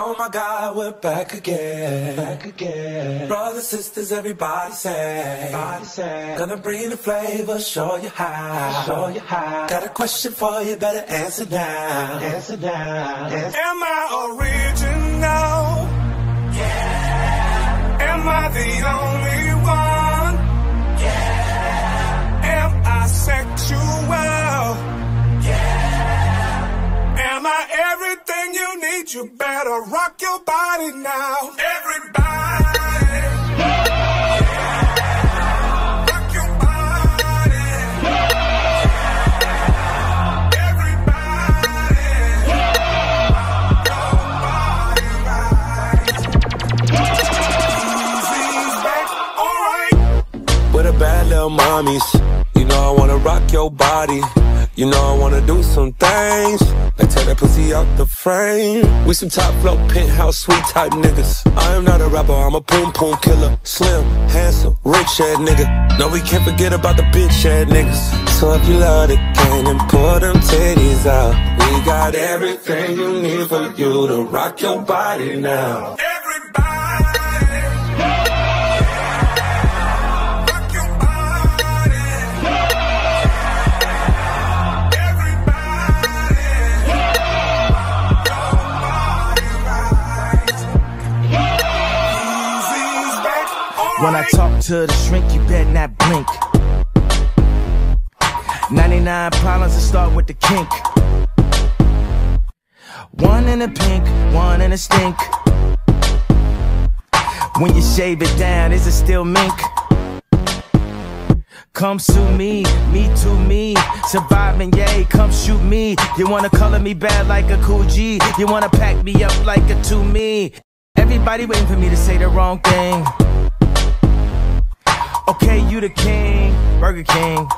Oh my God, we're back again. Back again. Brothers, sisters, everybody say. Everybody say. Gonna bring the flavor, show you how. Show you how. Got a question for you, better answer now. Answer now. Answer. Am I original? Yeah. Am I the only You better rock your body now. Everybody. Rock your body. Everybody. Bad little mommies. You know I wanna rock your body. You know I wanna do some things. Like tear that pussy out the frame. We some top flow, penthouse, sweet type niggas. I am not a rapper, I'm a boom boom killer. Slim, handsome, rich ass nigga. No, we can't forget about the bitch ass niggas. So if you love the game and pull them titties out. We got everything you need for you to rock your body now. When I talk to the shrink, you better not blink. 99 problems that start with the kink. One in a pink, one in a stink. When you shave it down, is it still mink? Come sue me, me to me, surviving, yay, come shoot me. You wanna color me bad like a cool G, you wanna pack me up like a to me. Everybody waiting for me to say the wrong thing. You the king, Burger King.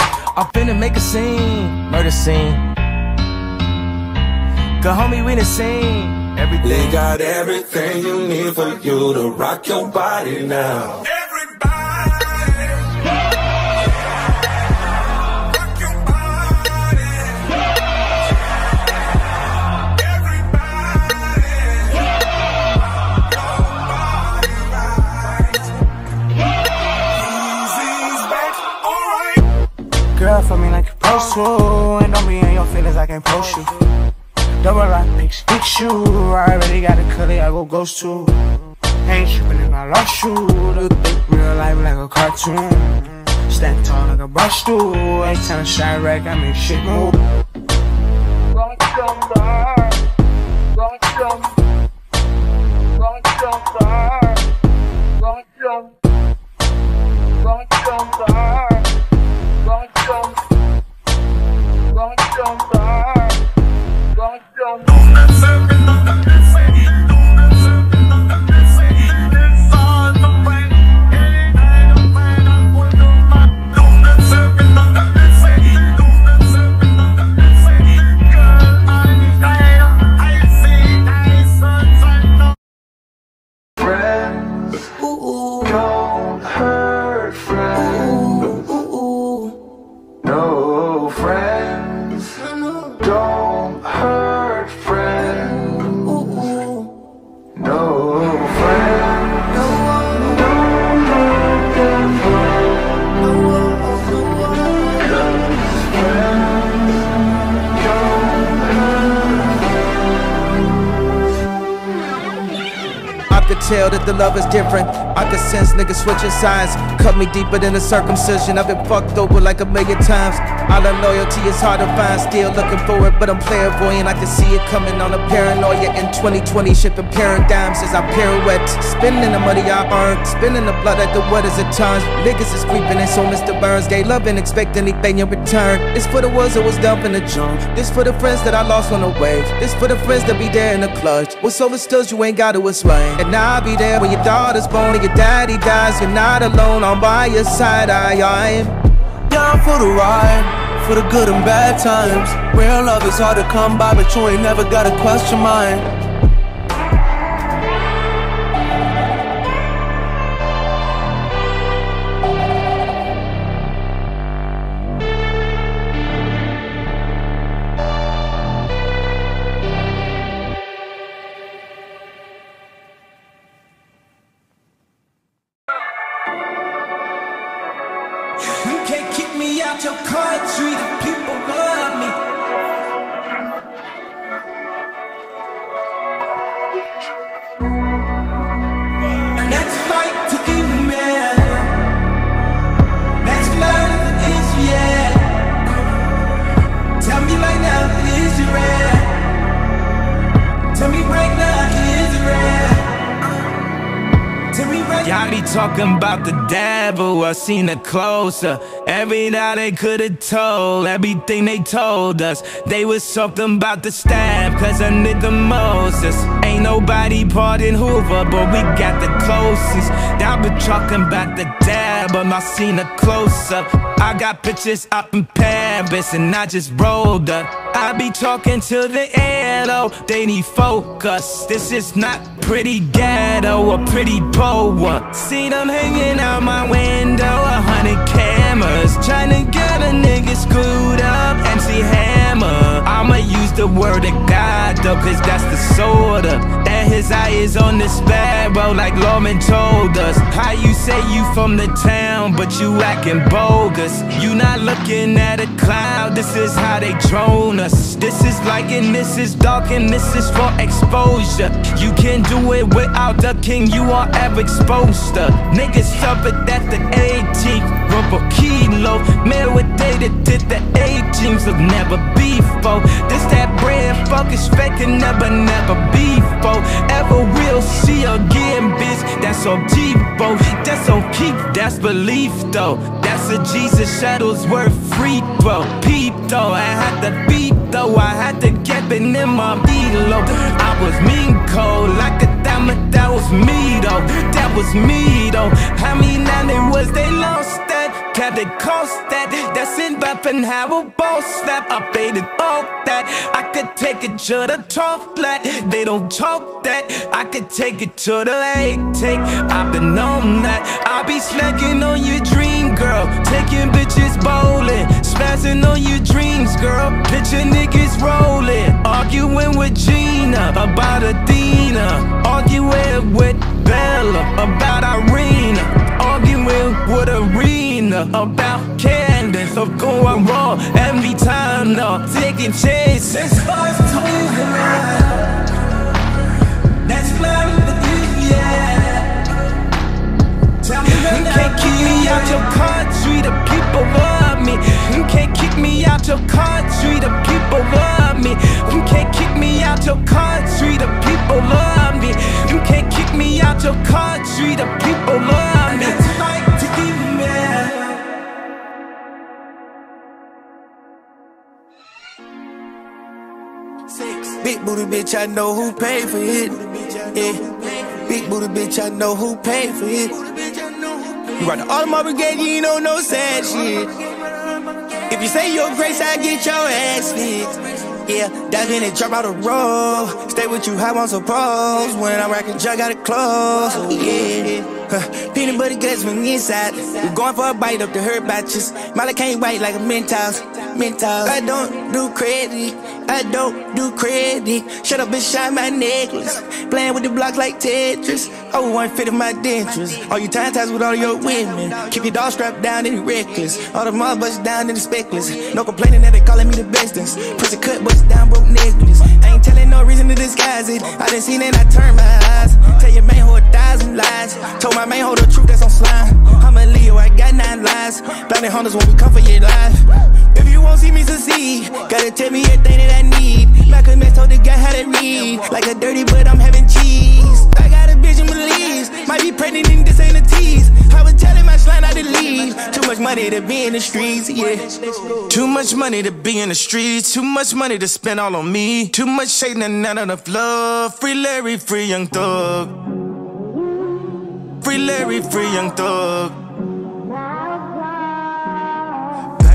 I'm finna make a scene, murder scene. Cause homie, we done seen everything. We got everything you need for you to rock your body now. Like you supposed to. And don't be in your feelings, I can't post you. Double lock, fix, fix you. I already got a curly, I go ghost to. Ain't tripping if I lost you. You think real life like a cartoon. Stand tall like a brush stool. Ain't telling shy wreck, I mean shit move. Friends, the love is different. I can sense niggas switching sides. Cut me deeper than a circumcision. I've been fucked over like a million times. All that loyalty is hard to find. Still looking for it, but I'm clairvoyant. I can see it coming on a paranoia in 2020. Shipping paradigms as I pirouette. Spinning the money I earned. Spinning the blood at the waters at times. Niggas is creeping in, so Mr. Burns gay love and expect anything in return. It's for the ones that was dumping the junk. This for the friends that I lost on the wave. This for the friends that be there in the clutch. What's overstood, you ain't got to explain. And now I'll be there when your daughter's born and your daddy dies. You're not alone, I'm by your side. I, I am down for the ride, for the good and bad times. Real love is hard to come by, but you ain't never gotta question mine. Seen it closer. Every lie they could've told, everything they told us. They was something about the stab, cause I need the Moses. Ain't nobody pardon Hoover, but we got the closest. Y'all been talking about the but I seen it close up. I got pictures up in Paris, and I just rolled up. I be talking to the though, they need focus. This is not pretty ghetto or pretty boa. See them hanging out my window, a hundred cameras. Trying to get a nigga screwed up, MC Hammer. I'ma use the word of God though, cause that's the sorta. And his eye is on the sparrow, like Lauryn told us. How you say you from the town, but you acting bogus. You not looking at a cloud, this is how they drone us. This is like and this is dark and this is for exposure. You can do it without the king, you are ever exposed to. Niggas suffered at the 18th, rubber kilo. Man, what that did the 18s of never before. This that brand fuck is fake and never, never be for. Ever will see again, bitch. That's on Devo, that's on keep, that's belief though. That's a Jesus shadow's Shuttlesworth free throw. Peep though, I had to beat though. I had to get in my below. I was mean cold like a diamond. That was me though. That was me though. How many now they was they lost Kept it cost that. That's in weapon. How a boss slap. I faded all that. I could take it to the top flat. They don't talk that. I could take it to the lake. Take. I've been on that. I be slacking on your dream, girl. Taking bitches bowling. Spazzing on your dreams, girl. Picture niggas rolling. Arguing with Gina about Athena. Arguing with Bella about Irina. Arguing with Arena about Candace. I'm going wrong every time now. Taking chances. You, me now. Can't me out your country, the people love me. You can't kick me out your country, the people love me. You can't kick me out your country, the people love me. You can't kick me out your country, the people love me. Big booty bitch, I know who paid for it. Yeah. Big booty bitch, I know who paid for it. You ride the Audemars Brigade, you ain't know no sad shit. If you say your grace, I get your ass licked. Yeah, dive in and drop out the road. Stay with you, how I'm supposed. When I'm racking jug, got it close. Yeah. Huh. Peanut butter guts from the inside. We going for a bite up the hurt batches. Molly can't white like a Mentos. Mentos. I don't do credit. I don't do credit. Shut up and shine my necklace. Playing with the blocks like Tetris. Oh, one fit in my dentures. All you time ties with all your women. Keep your dog strapped down and reckless. All the mom bust down and the speckless. No complaining that they calling me the bestest. A cut, bust down, broke necklace. I ain't telling no reason to disguise it. I done seen it, I turned my eyes. Tell your man who a thousand lies. Told my man hold the truth that's on slime. I'm a Leo, I got nine lives. Blinded hunters when we come for your life. If you won't see me succeed, gotta tell me everything that I need. Malcolm X told the guy how to read. Like a dirty, but I'm having cheese. I got a bitch in Belize. Might be pregnant and this ain't a tease. I was telling my slime not to leave. Too much money to be in the streets, yeah. Too much money to be in the streets. Too much money to spend all on me. Too much shade and not enough love. Free Larry, free young thug. Free Larry, free young thug.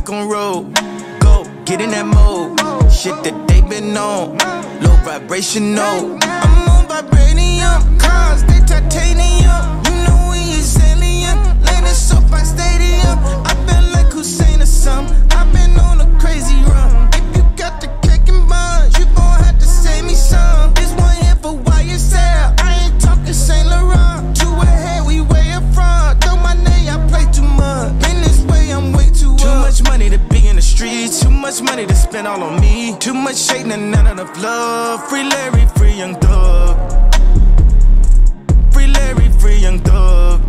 Back on road, go, get in that mode. Shit that they been on, low vibrational. I'm on vibranium, cars they titanium. You know we is alien, landing so by stadium. I feel like Hussein or something. I've been on a crazy run. If you got the cake and buns, you gon' have to save me some. This one here for YSL. I ain't talking Saint Laurent. We way up front. Throw my name, I play too much. In this way, I'm way too Too much money to be in the streets. Too much money to spend all on me. Too much shade and not enough love. Free Larry, free young thug. Free Larry, free young thug.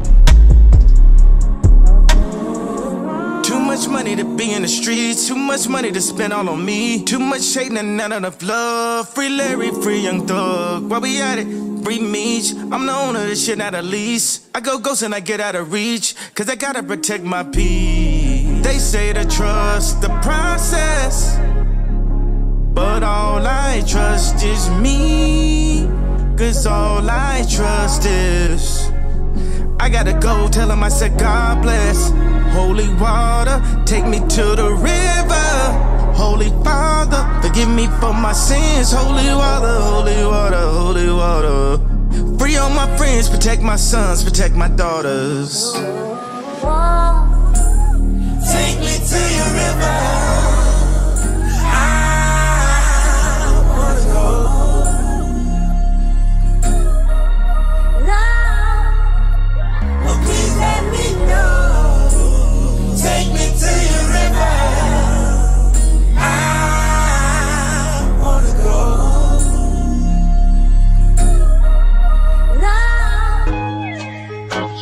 Too much money to be in the streets, too much money to spend all on me. Too much shade and not enough love. Free Larry, free young thug. While we at it, Meech. I'm the owner of this shit, not a lease. I go ghost and I get out of reach, cause I gotta protect my peace. They say to trust the process, but all I trust is me. Cause all I trust is. I gotta go, tell him I said God bless. Holy water, take me to the river. Holy Father, forgive me for my sins. Holy water, holy water, holy water. Free all my friends, protect my sons, protect my daughters. Take me to your river.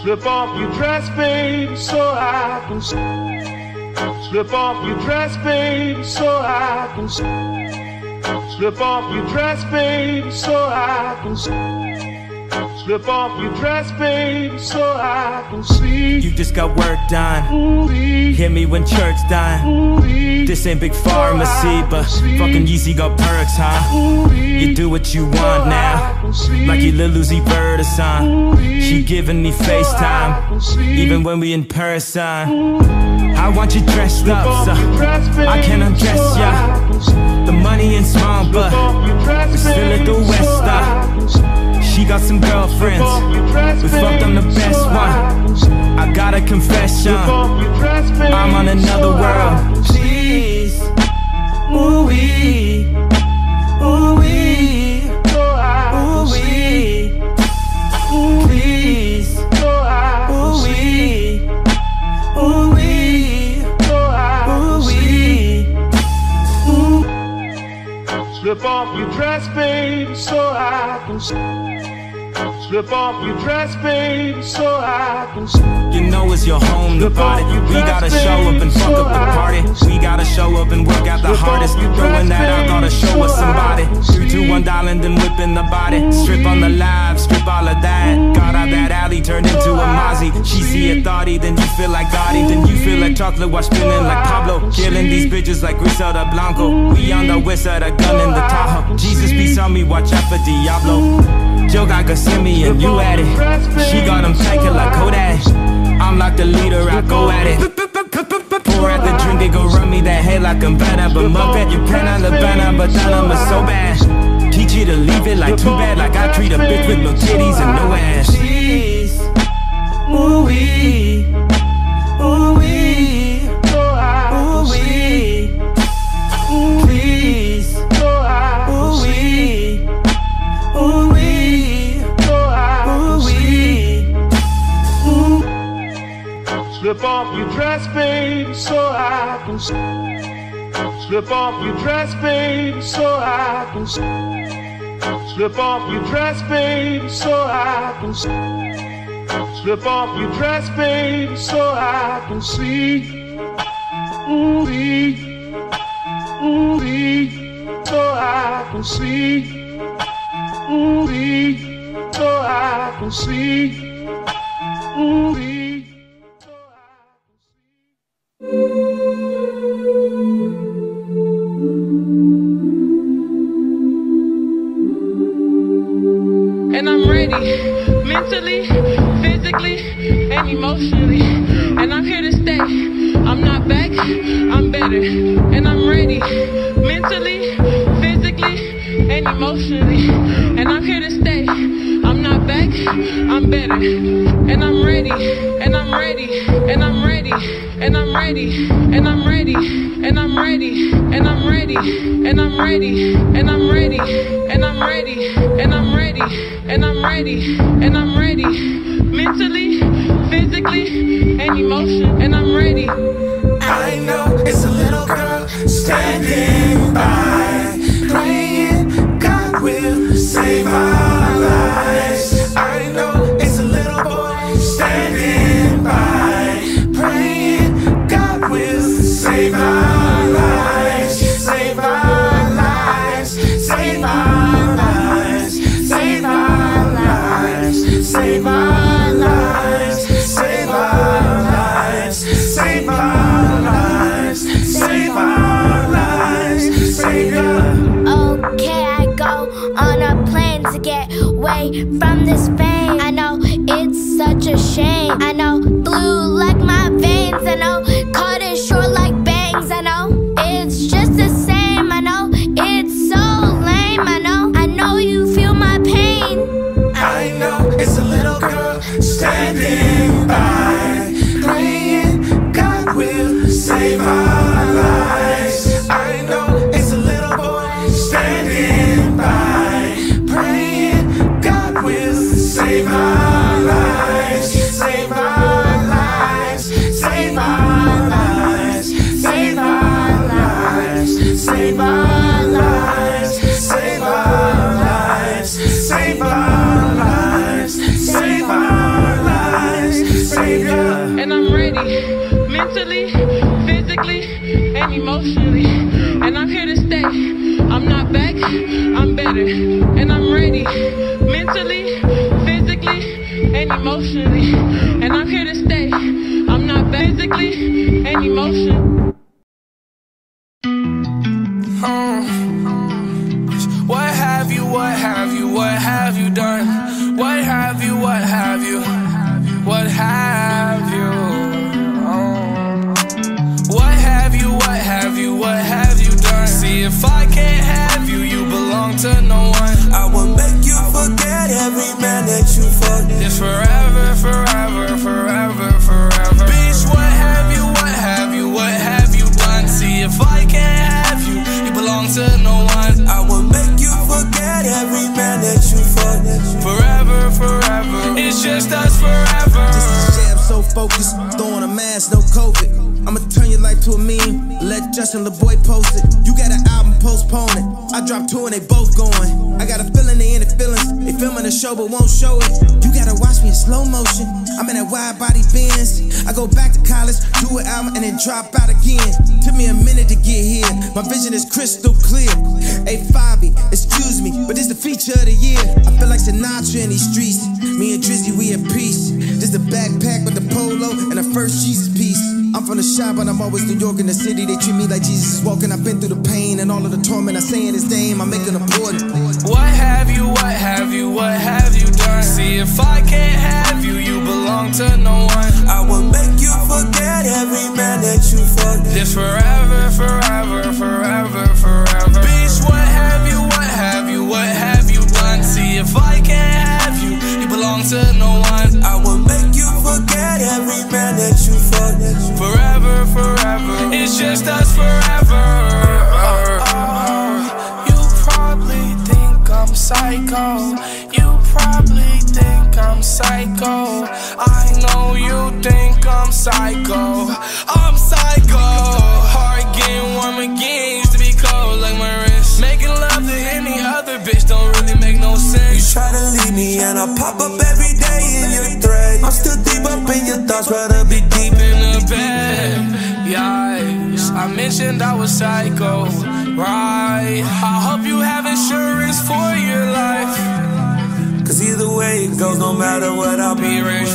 Slip off your dress, babe, so I can s- Slip off your dress, babe, so I can s- Slip off your dress, babe, so I can s- Slip off your dress, babe, so I can see. You just got work done. Ooh-wee, Hit me when church done. ooh-wee, This ain't big pharmacy, but fucking Yeezy got perks, huh? ooh-wee, You do what you want now. Can see. Like you Lil Uzi Vert or son. She giving me FaceTime, even when we in person. I want you dressed up, so I can undress ya. The money ain't small, but we still at the West uh. She got some girlfriends, we fucked on the best one. I got a confession, I'm on another world. Please, ooh Slip off your dress, babe, so I can s- You know it's your home to party. We gotta show up and fuck up the party. We gotta show up and work out the hardest. Throwing that out, gotta show us somebody. Three, two, one, dialing, then whipping the body. Strip on the live, strip all of that. Got out that alley, turned into a Mozzie. She see a thotty, then you feel like Gotti. Then you feel like chocolate while spinning like Pablo. Killing these bitches like Griselda Blanco. We on the west side, a gun in the Tahoe. Jesus, peace on me, watch out for Diablo. Joe got and you at it. She got him tanking like Kodak. I'm like the leader, I go at it. Pour out the drink and go run me that head like I'm better. But Muppet, you plan on the banner, but then I'm so bad. Teach you to leave it like too bad, like I treat a bitch with no titties and no ass. Please, Slip off your dress, babe, so I can s- Slip off your dress, babe, so I can s- Slip off your dress, babe, so I can s- Slip off your dress, babe, so I can see. Ooh-wee, ooh-wee, so I can see. Ooh-wee, so I can see. Ooh-wee. And I'm ready mentally, physically, and emotionally. And I'm here to stay. I'm not back, I'm better. And I'm ready mentally, physically, and emotionally. And I'm here to stay. I'm not back, I'm better. And I'm ready, and I'm ready, and I'm ready, ready, and I'm ready, and I'm ready, and I'm ready, and I'm ready, and I'm ready, and I'm ready, and I'm ready, and I'm ready, and I'm ready, and I'm ready, mentally, physically, and emotionally, and I'm ready. I know it's a little girl standing by, praying God will save us. Away from this pain. I know it's such a shame. I know blue like my veins. I know cut it short like bangs. I know it's just the same. I know it's so lame. I know, I know you feel my pain. I know it's a little girl standing And I'm ready mentally, physically, and emotionally. And I'm here to stay. I'm not back, I'm better. And I'm ready mentally, physically, and emotionally. And I'm here to stay. I'm not physically and emotionally. Focused, throwing a mask, no COVID. I'ma turn your life to a meme. Let Justin LaBoy post it. You got an postpone it. I dropped two and they both going. I got a feeling they in the feelings. They filming the show but won't show it. You gotta watch me in slow motion. I'm in that wide body Benz. I go back to college, do an album, and then drop out again. Took me a minute to get here. My vision is crystal clear. Hey, Fabi, excuse me, but this the feature of the year. I feel like Sinatra in these streets. Me and Drizzy, we at peace. Just a backpack with the polo and a first Jesus piece. I'm from the shop, but I'm always New York in the city. They treat me like Jesus is walking. I've been through the pain and all of the torment. I say in his name, I'm making a point. What have you, what have you, what have you done? See, if I can't have you, you belong to no one. I will make you forget every man that you fucked. This forever, forever, forever, forever. Bitch, what have you, what have you, what have you done? See, if I can't have you, you belong to no one. I will make you forget every man that you fucked. Forever, forever. It's just us forever. Psycho, right? I hope you have insurance for your life. Cause either way it goes, no matter what, I'll be rich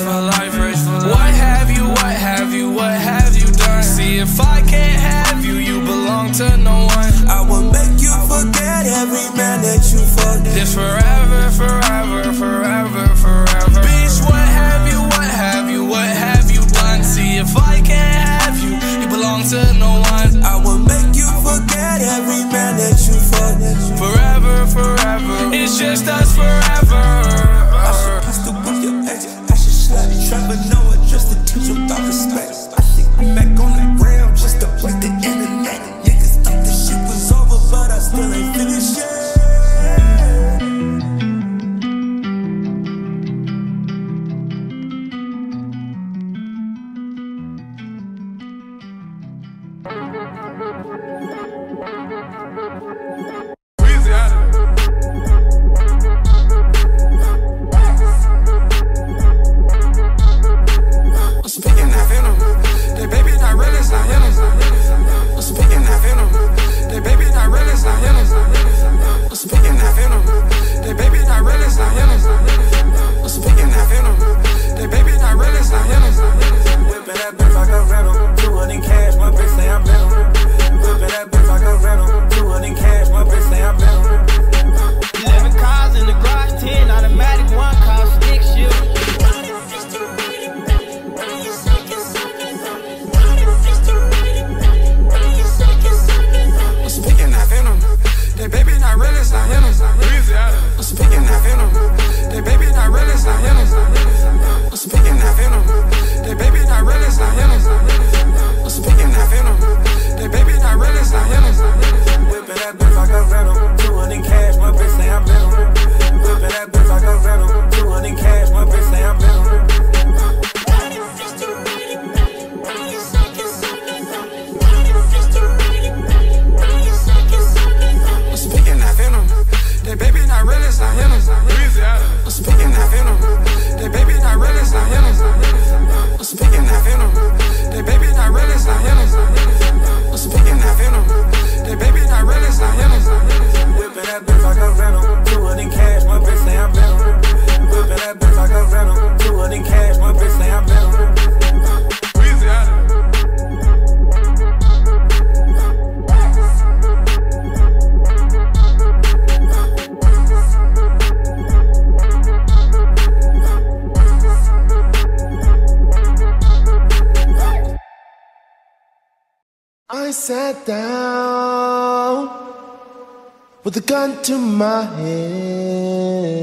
my head.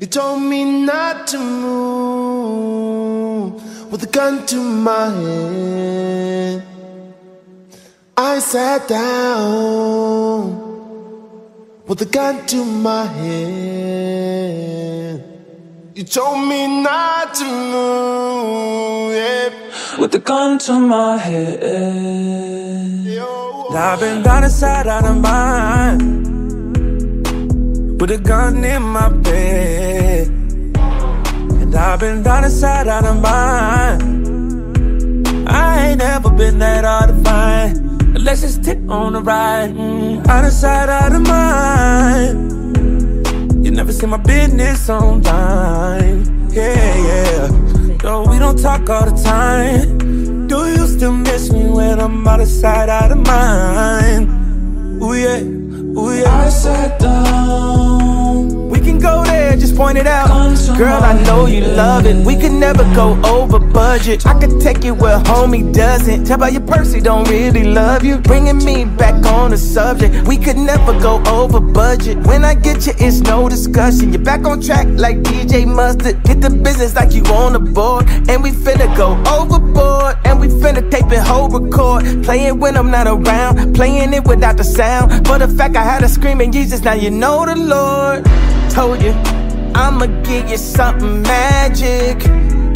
You told me not to move with a gun to my head. I sat down with a gun to my head. You told me not to move, yeah. With the gun to my head. I've been down inside out of mind. With a gun in my bed. And I've been down inside out of mind. I ain't never been that hard to find. Unless it's tip on the ride. Mm, out of sight, out of mind. You never see my business on time. Yeah, yeah. Though we don't talk all the time. Do you still miss me when I'm out of sight, out of mind? Ooh yeah, ooh yeah. I sat down. Go there, just point it out. Girl, I know you love it. We could never go over budget. I could take you where homie doesn't. Tell by your purse he don't really love you. Bringing me back on the subject. We could never go over budget. When I get you, it's no discussion. You're back on track like DJ Mustard. Get the business like you on the board. And we finna go overboard. And we finna tape it whole record. Playing when I'm not around. Playing it without the sound. For the fact I had a screaming Jesus, now you know the Lord. Told you, I'ma give you something magic.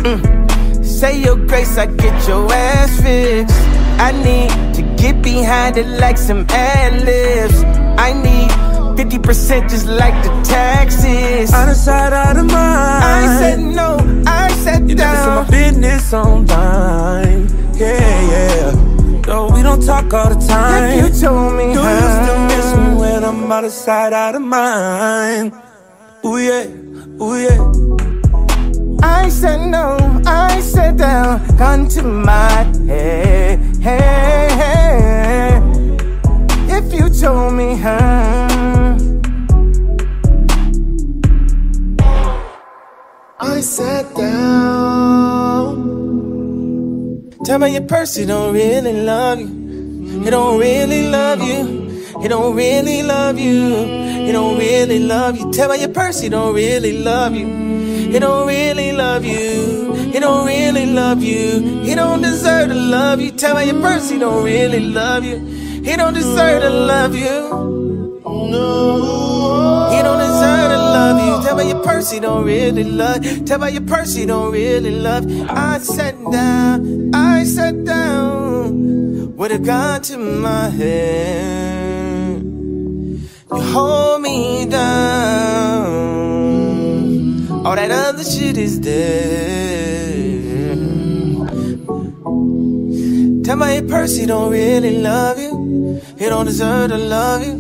Mm. Say your grace, I get your ass fixed. I need to get behind it like some ad libs. I need 50% just like the taxes. Out of sight, out of mind. I said no, I said You never see down. my business on time. Yeah, yeah. Though we don't talk all the time. If you told me, Do you still miss me when I'm out of sight, out of mind? Ooh yeah, ooh yeah. I said no, I said down, gun to my head. Hey, hey. If you told me, huh? I sat down. Tell me your Percy don't really love you. He don't really love you. He don't really love you. He don't really love you. Tell me your purse, he don't really love you. He don't really love you. He don't really love you. He don't deserve to love you. Tell me your purse, he don't really love you. He don't deserve to love you. No. He don't deserve to love you. Tell me your purse, he don't really love. Tell me your purse, he don't really love. I sat down. I sat down with a gun to my head. You hold me down. All that other shit is dead. Tell my Percy don't really love you. He don't deserve to love you.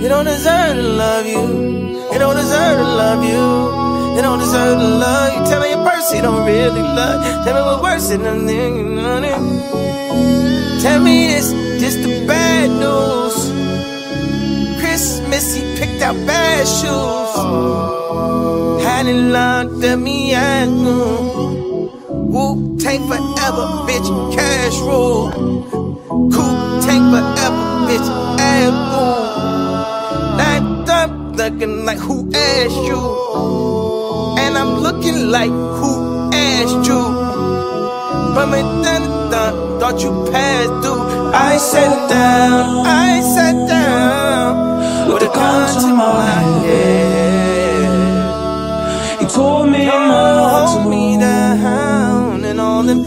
He don't deserve to love you. He don't deserve to love you. He don't deserve to love you. Tell me your Percy don't really love you. Tell me what worse than them you Tell me this, just the bad news. He picked out bad shoes. Had it locked at me at noon. Wu-Tang forever, bitch, cash rule. Cool Tank forever, bitch, ad boom. That, that, looking like who asked you? And I'm looking like who asked you? But me dun dun, thought you passed through. I sat down, I sat down with a gun to my head. He told me not to me down, and all them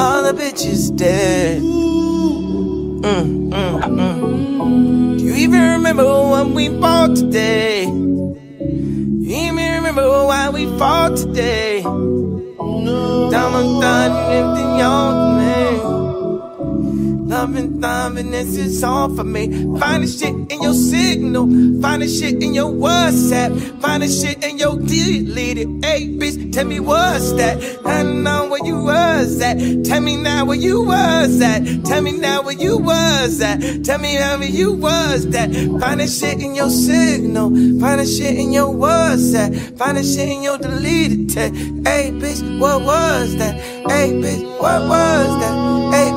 other bitches dead. Mm, mm, mm. Do you even remember what we fought today? You even remember why we fought today? Diamond diamond, done in your name. Loving, loving, this is all for me. Find the shit in your signal. Find the shit in your WhatsApp. Find the shit in your deleted. Hey, bitch, tell me what's that? I know where you was at. Tell me now where you was at. Tell me now where you was at. Tell me how you was that. Find the shit in your signal. Find the shit in your WhatsApp. Find the shit in your deleted text. Hey, bitch, what was that? Hey, bitch, what was that? Hey,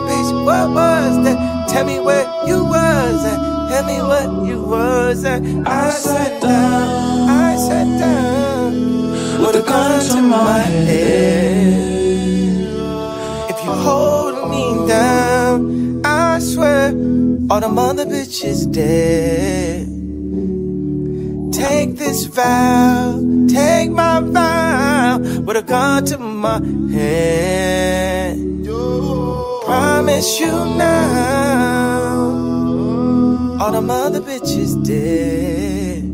what was that? Tell me where you was at. Tell me what you was at. I sat down, I sat down with a gun to my head. If you hold me down, I swear all the mother bitches dead. Take this vow, take my vow with a gun to my head promise you now, all the mother bitches dead.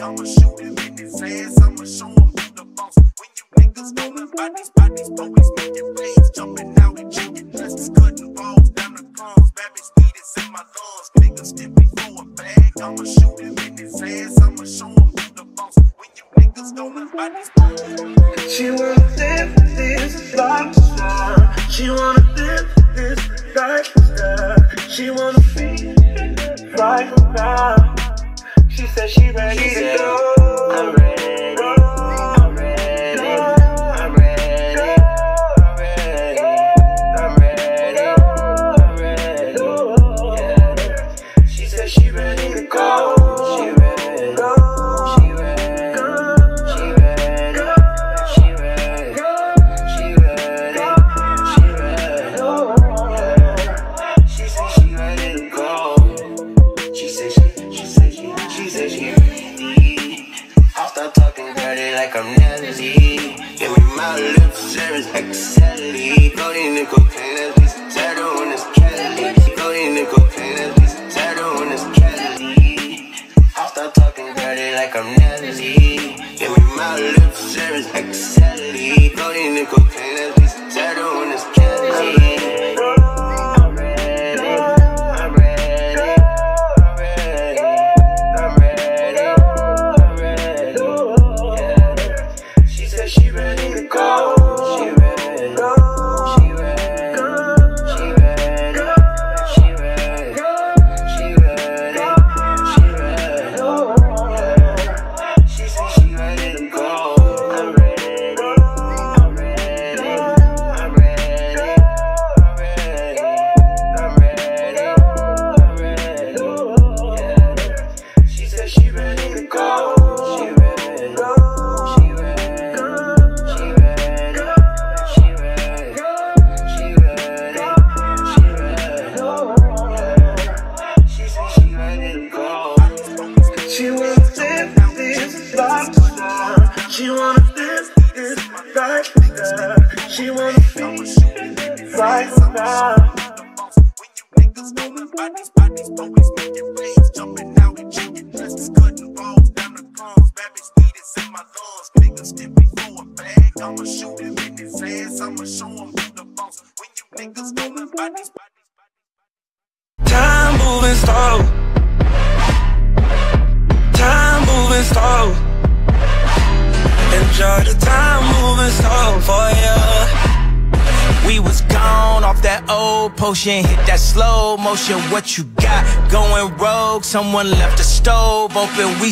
I'ma shoot him in his ass, I'ma show him who the boss. When you niggas know about bodies, always making plays, jumping out and chicken nuts, cutting balls down the cones. Baby speed is in my lungs, niggas stiff before a bag. I'ma shoot him in his ass, I'ma show him who the boss. When you niggas know about bodies. She wanna live this lifestyle. She wanna live this lifestyle. She wanna be right now. She said she ready she to go. Sally. Codeine and cocaine,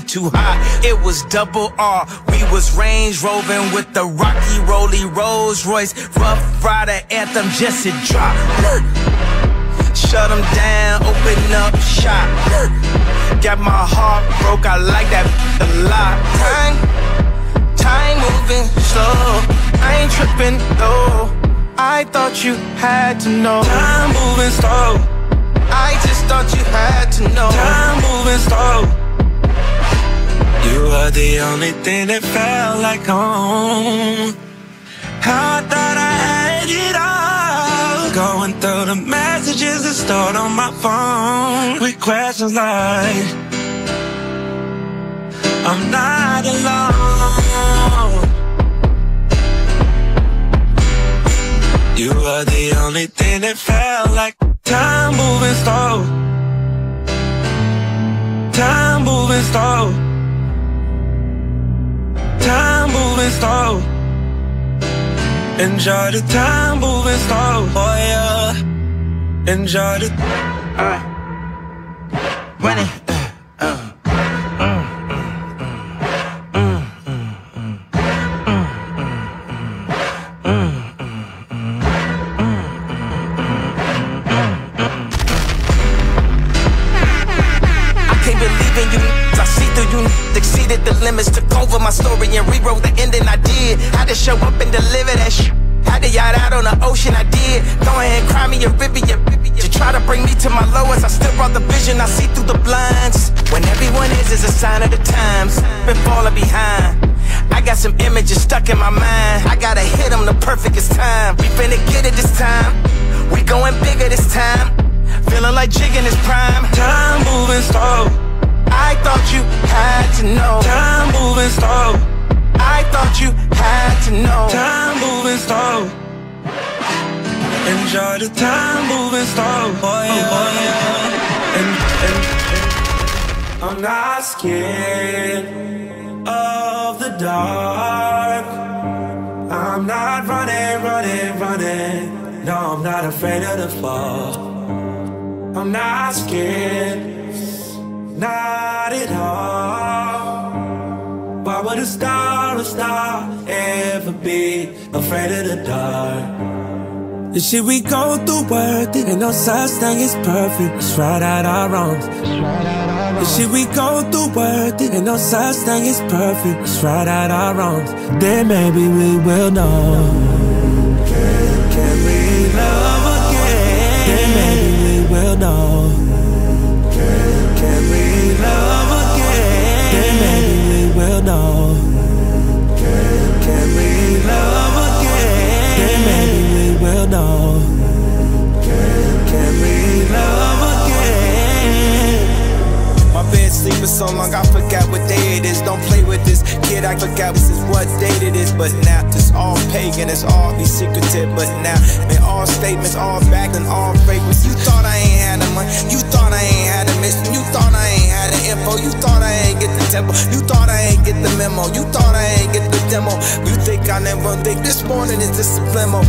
too hot. It was double R. We was Range roving with the Rocky Rolly Rolls Royce. Rough Rider anthem, just it drop. Shut them down, open up shop. Got my heart broke, I like that a lot. Time, time moving slow. I ain't tripping though. I thought you had to know. Time moving slow. I just thought you had to know. Time moving slow. You were the only thing that felt like home. I thought I had it all. Going through the messages that stored on my phone with questions like, I'm not alone. You were the only thing that felt like time moving slow. Time moving slow. Time moving slow. Enjoy the time moving slow. Oh yeah. Enjoy the. Alright. Running. I the limits, took over my story and rewrote the ending I did. Had to show up and deliver that shit. Had to yacht out on the ocean, I did. Go ahead and cry me a river, you To try to bring me to my lowest, I still brought the vision, I see through the blinds. When everyone is, is a sign of the times. Been falling behind. I got some images stuck in my mind. I gotta hit them the perfectest time. We finna get it this time. We going bigger this time. Feeling like Jig is prime. Time moving slow. I thought you had to know. Time moving slow. I thought you had to know. Time moving slow. Enjoy the time moving slow. Oh yeah, oh yeah. And, and, and I'm not scared of the dark. I'm not running, running, running. No, I'm not afraid of the fall. I'm not scared, not at all. Why would a star, a star, ever be afraid of the dark? The shit we go through worth it, ain't no such thing as perfect. Let's ride out our wrongs. The shit we go through worth it, ain't no such thing as perfect. Let's ride out our wrongs. Then maybe we will know. So long, I forgot what day it is. Don't play with this kid, I forgot this is what date it is. But now it's all pagan, it's all be secretive. But now, man, all statements, all back and all. But you thought I ain't had the money, you thought I ain't had a mission, you thought I ain't info, you thought I ain't get the tempo, you thought I ain't get the memo, you thought I ain't get the demo. You think I never think this morning is just a limo.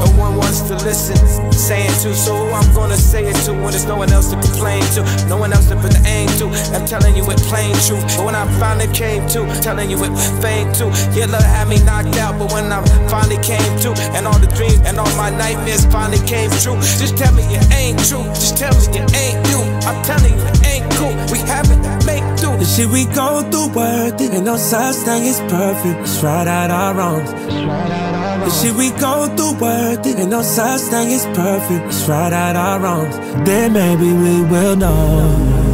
No one wants to listen, saying to, so I'm gonna say it to when there's no one else to complain to, no one else to put the aim to. I'm telling you it plain truth, but when I finally came to, telling you it fame too. Yeah, love had me knocked out, but when I finally came to, and all the dreams and all my nightmares finally came true. Just tell me it ain't true, just tell me it ain't you. I'm telling you it ain't shit we go through worth it, ain't no such thing as perfect. Let's ride out our wrongs. The shit we go through worth it, ain't no such thing as perfect. Let's ride out our wrongs. Then maybe we will know.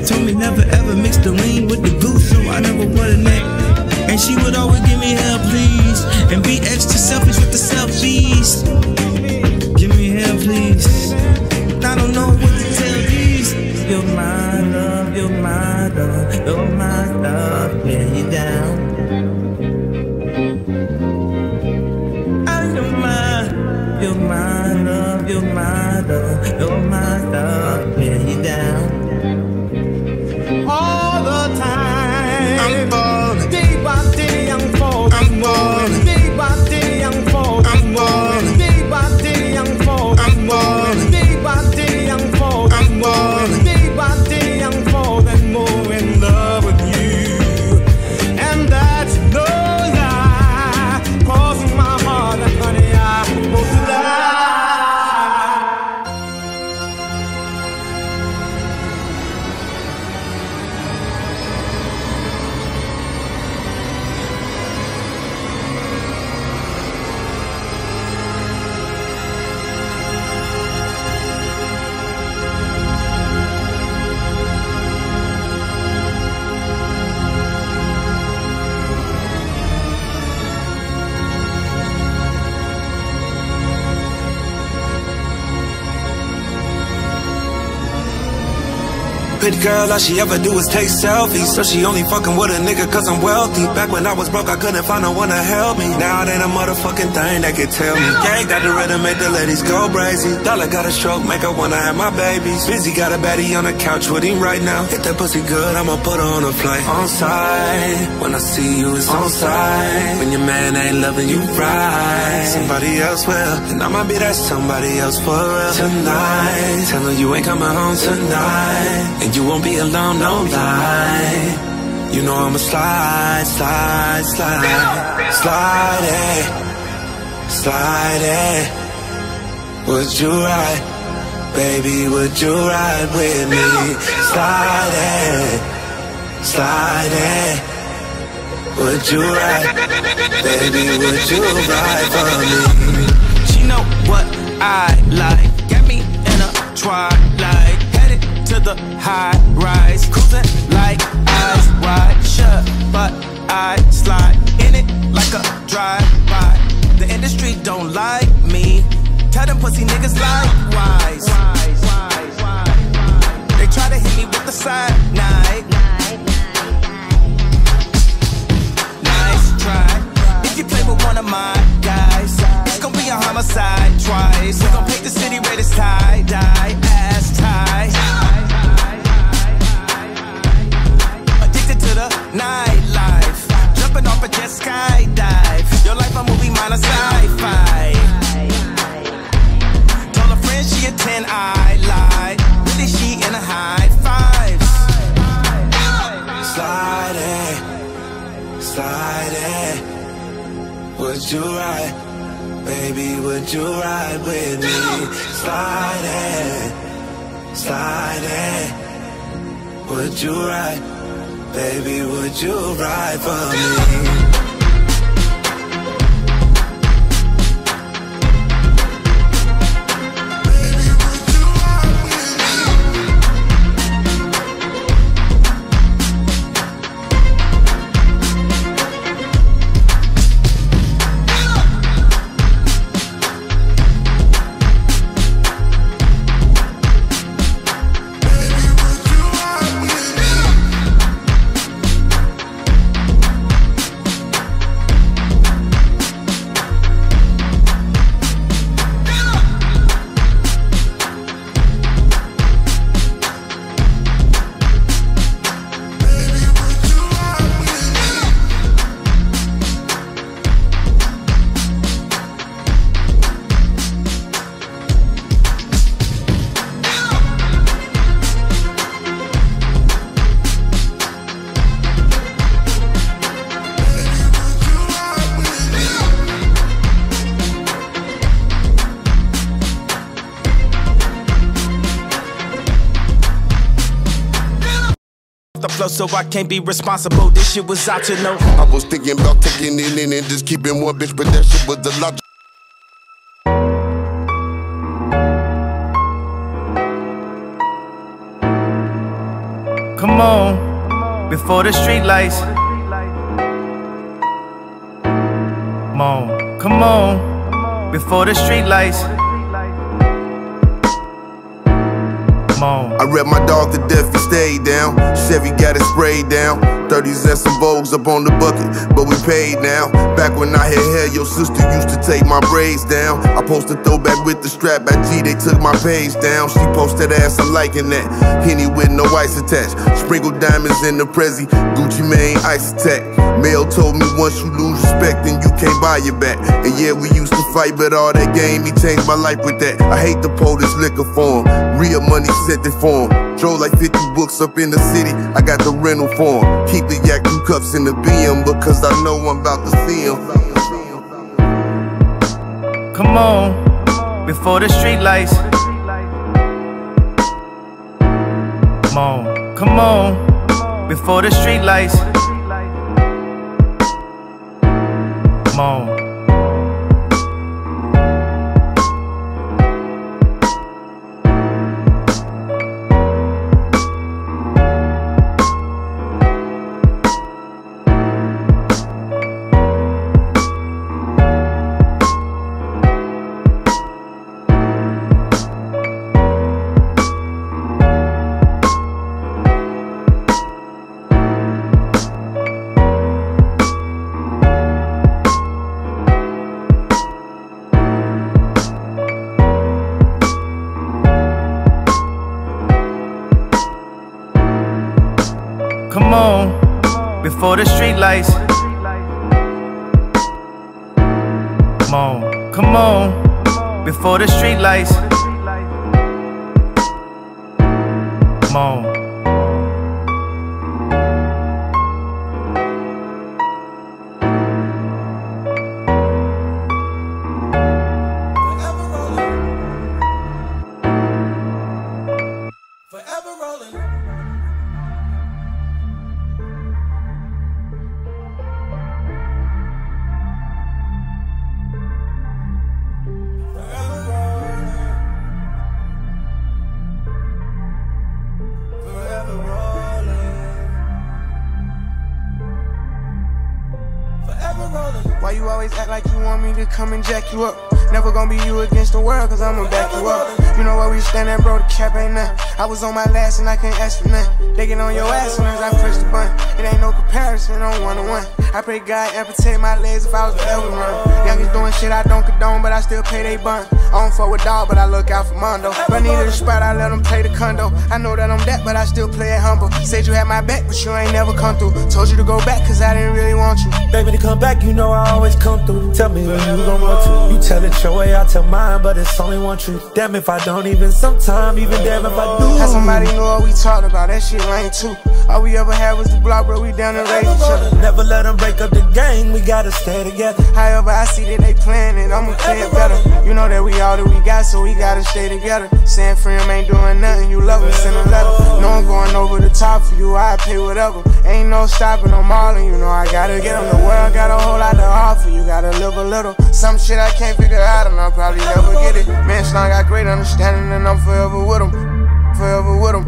Told me never ever mix the lean with the goose, so I never have neck. And she would always give all she ever do is take selfies. So she only fucking with a nigga cause I'm wealthy. Back when I was broke, I couldn't find no one to help me. Now it ain't a motherfucking thing that could tell me. Gang got the rhythm, make the ladies go crazy. Dollar got a stroke, make her wanna have my babies. Busy got a baddie on the couch with him right now. Hit that pussy good, I'ma put her on a flight. On side, when I see you, it's on side. When your man ain't loving you right, somebody else will. And I'ma be that somebody else for real. Tonight, tell her you ain't coming home tonight. And you won't be alone, no lie. You know I'ma slide, slide, slide, slide it, slide it. Would you ride, baby? Would you ride with me? Slide it, slide it. Would you ride, baby? Would you ride for me? She know what I like. Get me in a twilight. The high rise. Cruising like eyes wide shut. But I slide in it like a drive-by. The industry don't like me. Tell them pussy niggas likewise. They try to hit me with the side night. Nice try. If you play with one of my guys, it's gonna be a homicide twice. We gon' paint the city red as tie dye, ass tie. Nightlife, jumping off a jet skydive. Your life a movie, mine a sci-fi. Told a friend she a 10, I lied. Really she in a high fives. Slide it, slide it. Would you ride, baby? Would you ride with me? Slide it, slide it. Would you ride, baby? Would you ride for me? So I can't be responsible. This shit was out, you know. I was thinking about taking it in and just keeping one bitch, but that shit was the logic. Come on, before the street lights. Come on, come on, before the street Come on. I read my dog to death and stayed down. Chevy got it sprayed down. 30s and some Vogues up on the bucket, but we paid now. Back when I had hair, your sister used to take my braids down. I posted throwback with the strap at G, they took my page down. She posted ass, I'm liking that. Henny with no ice attached. Sprinkled diamonds in the Prezi, Gucci Mane ice attack. Mel told me once you lose respect, then you can't buy it back. And yeah, we used to fight, but all that game, he changed my life with that. I hate the polish liquor form. Real money sent it for him. Drove like 50 books up in the city, I got the rental for him. Keep the yak two cups in the BM because I know I'm about to see him. Come on, before the street lights. Come on, come on, before the street Come on. Come and jack you up? Never gonna be you against the world, cause I'ma back you up. You know where we stand at, bro, the cap ain't nothing. I was on my last and I can't ask for nothing. They get on your ass soon as I press the button. It ain't no comparison on one on one. I pray God amputate my legs if I was ever run. Youngest doing shit I don't condone, but I still pay they bun. I don't fuck with dog, but I look out for Mondo. If I into a spot, I let them play the condo. I know that I'm that, but I still play it humble. Said you had my back, but you ain't never come through. Told you to go back, cause I didn't really want you. Baby, to come back, you know I always come through. Tell me when you gon' want to. You tell it your way, I tell mine, but it's only one truth. Damn if I don't even sometime, even damn if I do. Had somebody know what we talked about, that shit lame too. All we ever had was the block, bro, we down to raise each other. Never let them break up the gang, we gotta stay together. However, I see that they playing it, I'ma play it better. You know that we all that we got, so we gotta stay together. Saying friend ain't doing nothing, you love him, send a letter. No, I'm going over the top for you, I pay whatever. Ain't no stopping, I'm all in, you know I gotta get them. The world got a whole lot to offer, you gotta live a little. Some shit I can't figure out, and I'll probably never get it. Man, Slung got great understanding, and I'm forever with him. Forever with him.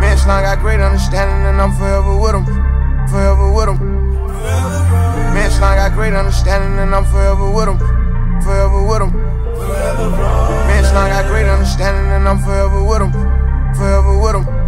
Man, Slung got great understanding, and I'm forever with him. Forever with him. Man, Slung got great understanding, and I'm forever with him. Forever with him. Man, Slung got great understanding, and I'm forever with him. Forever with him.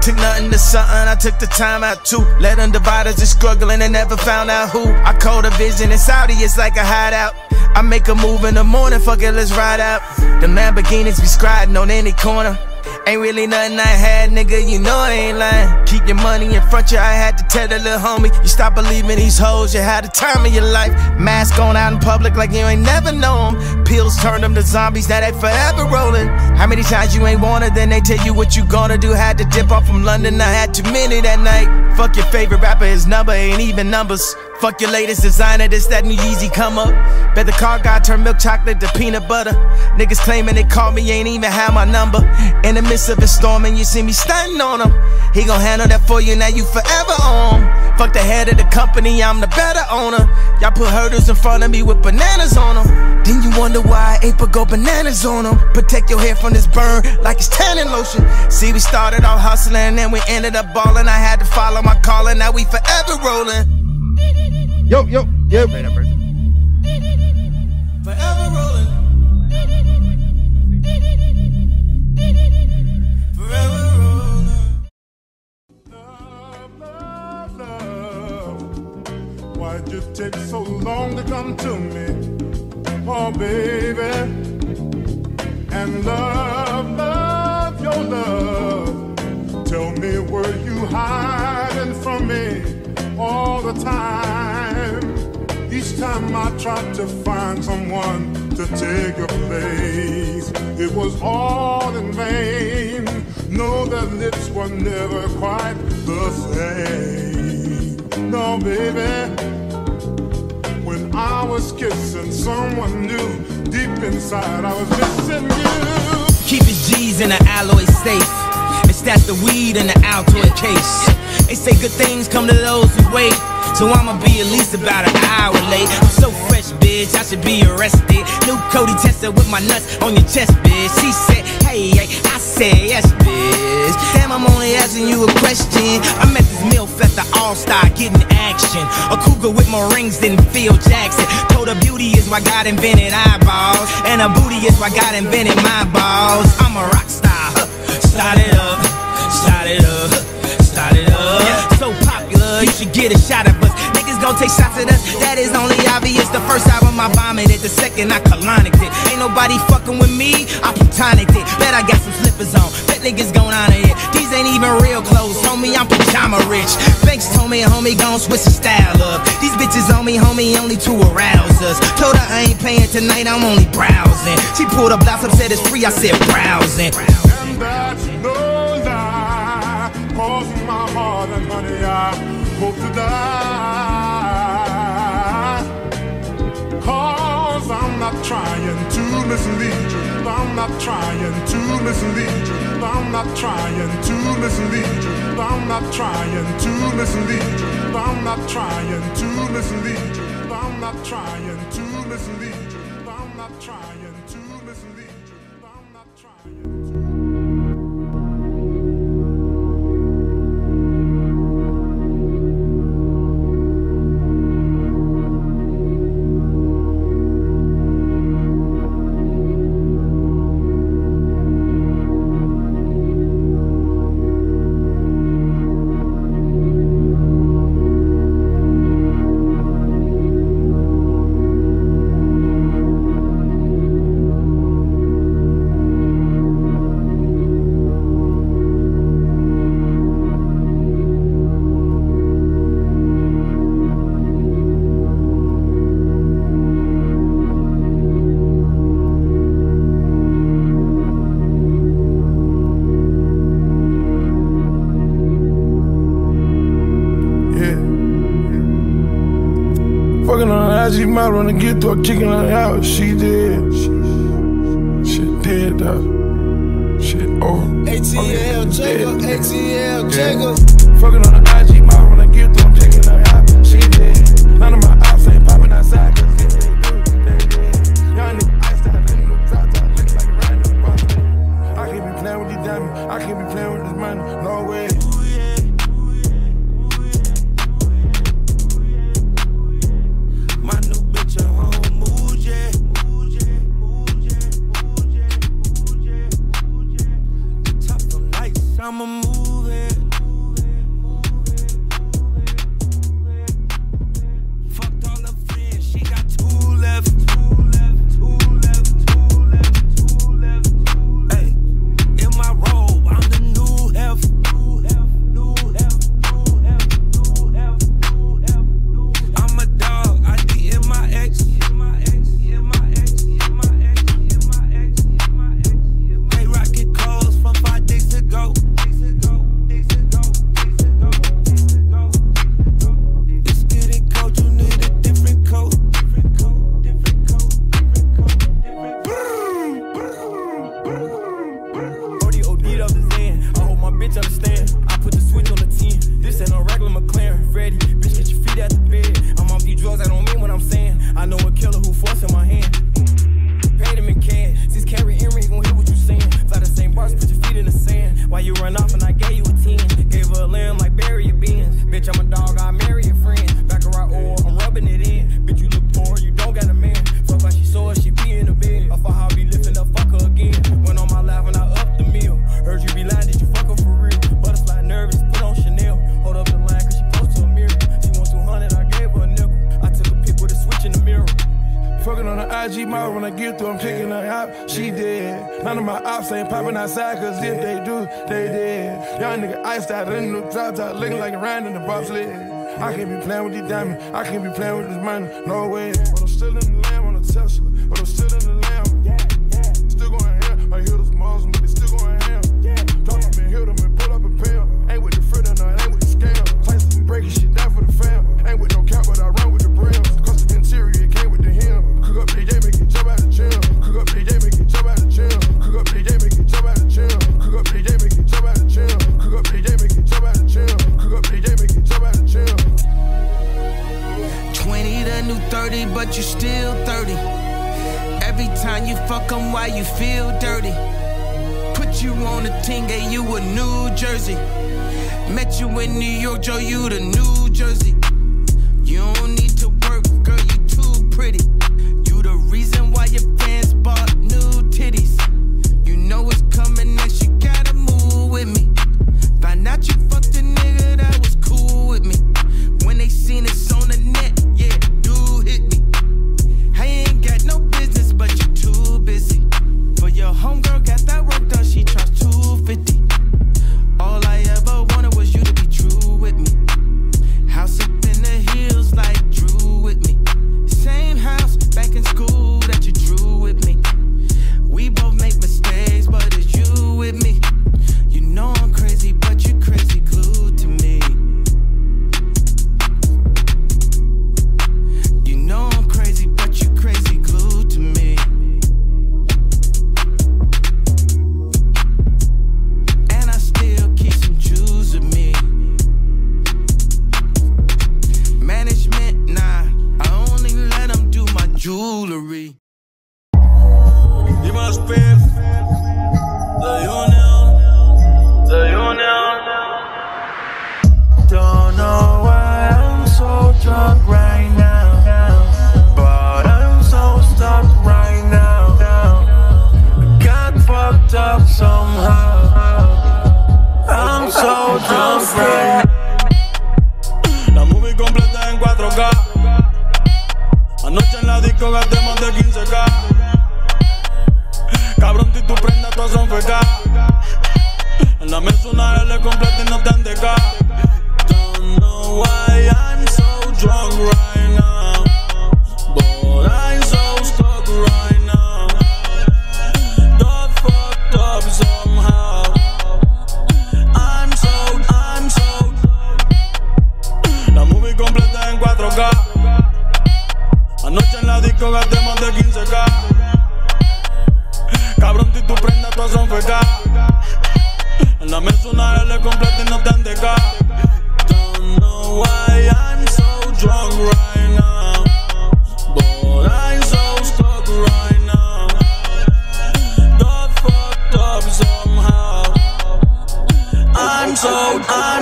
Took nothing to something, I took the time out too. Let them divide us, just struggling and never found out who. I called a vision in Saudi, it's like a hideout. I make a move in the morning, fuck it, let's ride out. The Lamborghinis be scribing on any corner. Ain't really nothing I had, nigga, you know I ain't lying. Keep your money in front you, I had to tell the little homie. You stop believing these hoes, you had the time of your life. Mask on out in public like you ain't never know 'em. Pills turned them to zombies, now they forever rolling. How many times you ain't wanted, then they tell you what you gonna do. Had to dip off from London, I had too many that night. Fuck your favorite rapper, his number ain't even numbers. Fuck your latest designer, this that new Yeezy come up. Bet the car guy turned milk chocolate to peanut butter. Niggas claiming they called me, ain't even have my number. In the midst of a storm, and you see me stunting on him. He gon' handle that for you, now you forever on. Fuck the head of the company, I'm the better owner. Y'all put hurdles in front of me with bananas on them. Then you wonder why I ain't April go bananas on them. Protect your hair from this burn like it's tanning lotion. See, we started off hustling, and then we ended up balling. I had to follow my calling, now we forever rolling. Yo, yo, yo. Forever rolling. Why'd you take so long to come to me? Oh, baby. And love, love, your love. Tell me, were you hiding from me all the time? Each time I tried to find someone to take your place, it was all in vain. No, their lips were never quite the same. No, baby. I was kissing someone new, deep inside I was missing you. Keep his G's in an alloy safe. And stash the weed in the Altoid case. They say good things come to those who wait. So I'ma be at least about an hour late. I'm so fresh, bitch, I should be arrested. New Cody Tessa with my nuts on your chest, bitch. She said, hey, hey, said yes, bitch. Damn, I'm only asking you a question. I met this MILF at the All Star getting action. A cougar with more rings than Phil Jackson. Told her beauty is why God invented eyeballs. And a booty is why God invented my balls. I'm a rock star. huh. Start it up, start it up, start it up. So popular, you should get a shot of Niggas take shots at us, that is only obvious. The first album I vomited, the second I colonic it. Ain't nobody fucking with me, I plutonic it. Bet I got some slippers on, bet niggas gon' honor it. These ain't even real clothes, homie, I'm pajama rich. Banks told me, homie, gon' switch the style up. These bitches on me, homie, only to arouse us. Told her I ain't paying tonight, I'm only browsing. She pulled up, said it's free, I said browsing. And that's no lie. Cause my heart and honey, I hope to die. Not trying to mislead you. I'm not trying to mislead you. I'm not trying to mislead you. I'm not trying to mislead you. I'm not trying to mislead you. I'm not trying to mislead you. I'm not trying to mislead you. I'm not trying. On an IG model and get through kicking her out. She did. Shit dead though. Shit oh. over. ATL oh, Jacob, ATL Jacob. Fucking on playing with these diamonds. I can't be playing with this money. No way.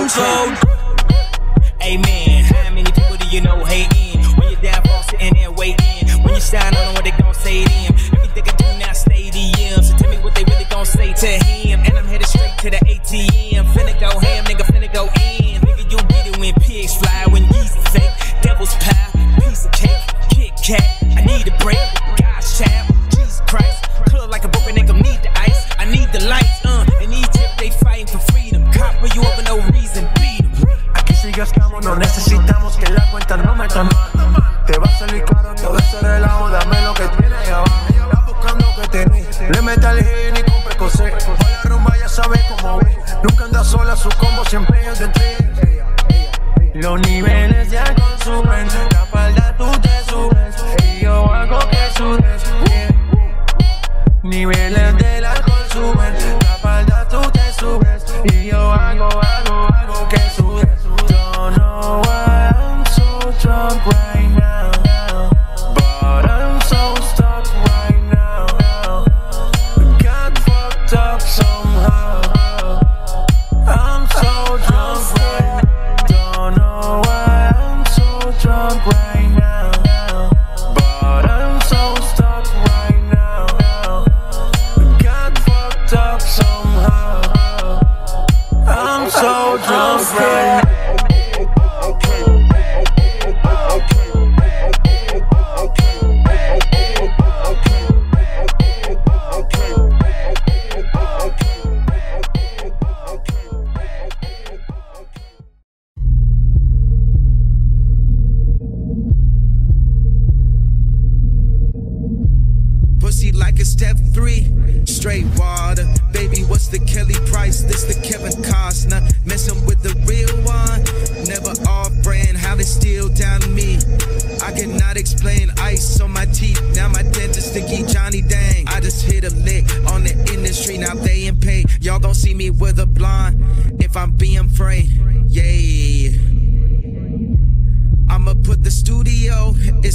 I'm told. Amen. How many people do you know hating? When you're down fall sitting there waiting. When you shine, I know what they gon' say to him. Everything I do now, stadium. So tell me what they really gon' say to him. And I'm headed straight to the ATM. Finna go ham, nigga, finna go in. Nigga, you get it when pigs fly, when yeast fake. Devil's pie, piece of cake, Kit Kat. No necesitamos que la cuenta no me tome. Te va a salir caro todo ese relajo, dame lo que tienes ahí abajo. Buscando que tenés, le meta el gin y compre cosé. La rumba ya sabes cómo ve. Nunca anda sola, su combo siempre es de tres. Los niveles.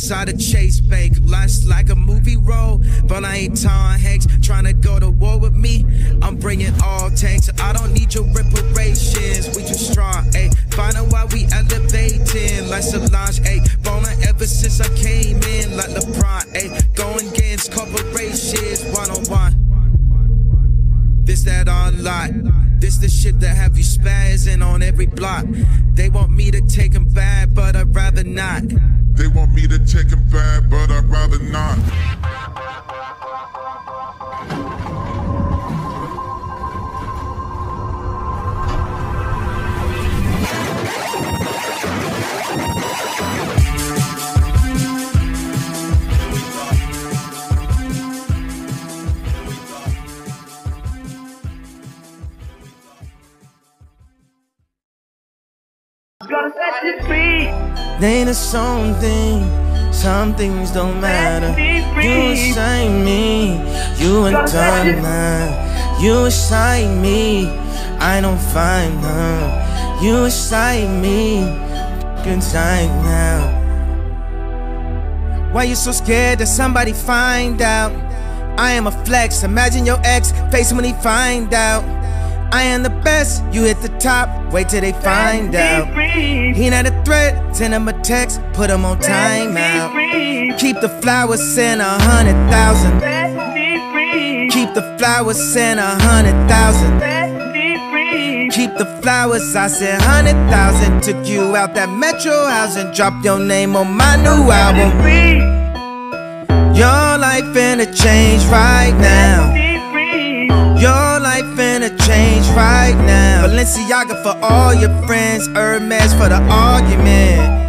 Inside a Chase Bank. Some things don't matter. You inside me. You ain't done mine. You inside me. I don't find them. You inside me. Inside now. Why you so scared that somebody find out? I am a flex. Imagine your ex face when he find out. I am the best. You hit the top. Wait till they find out. He not a threat. Send him a text. Put him on timeout. Keep the flowers. Send a hundred thousand. Keep the flowers. Send a hundred thousand. Keep the flowers. I said hundred thousand. Took you out that metro house and dropped your name on my new album. Your life finna change right now. Your life finna change right now. Balenciaga for all your friends, Hermes for the argument.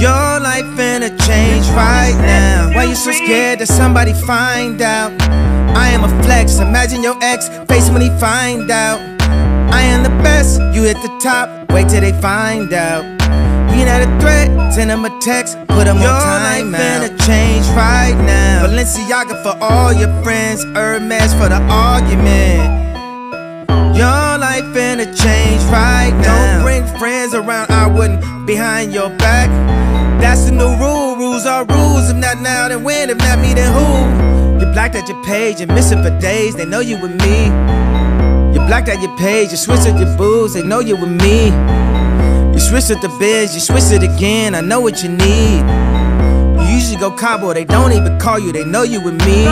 Your life finna change right now. Why you so scared that somebody find out? I am a flex. Imagine your ex face when he find out. I am the best. You hit the top. Wait till they find out. He not a threat. Send him a text. Put him Your on life time finna change right now. Balenciaga for all your friends. Hermes for the argument. Your life finna change right now. Don't bring friends around, I wouldn't behind your back. That's the new rule. Rules are rules. If not now, then when? If not me, then who? You blacked out your page and missing for days. They know you with me. You blacked out your page, you switched out your booze. They know you with me. You switch at the beds, you switch it again. I know what you need. You usually go cowboy, they don't even call you. They know you with me.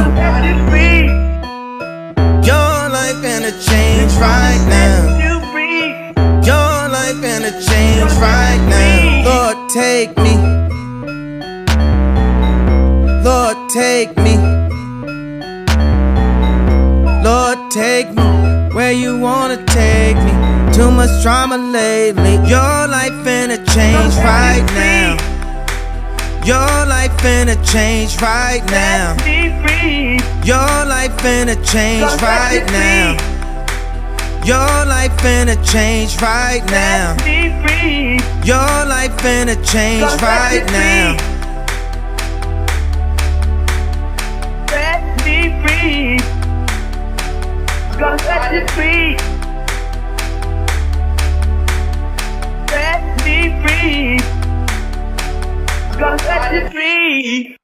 Your life finna change right now. Your life finna change right now. Lord, take me. Lord, take me. Lord, take me where you wanna take me. Too much drama lately. Your life finna change right now. Your life finna change right now. Your life finna change right now. Your life finna change right now. Your life finna change right now. Set me free. Gonna set you free. Be free. God set you free.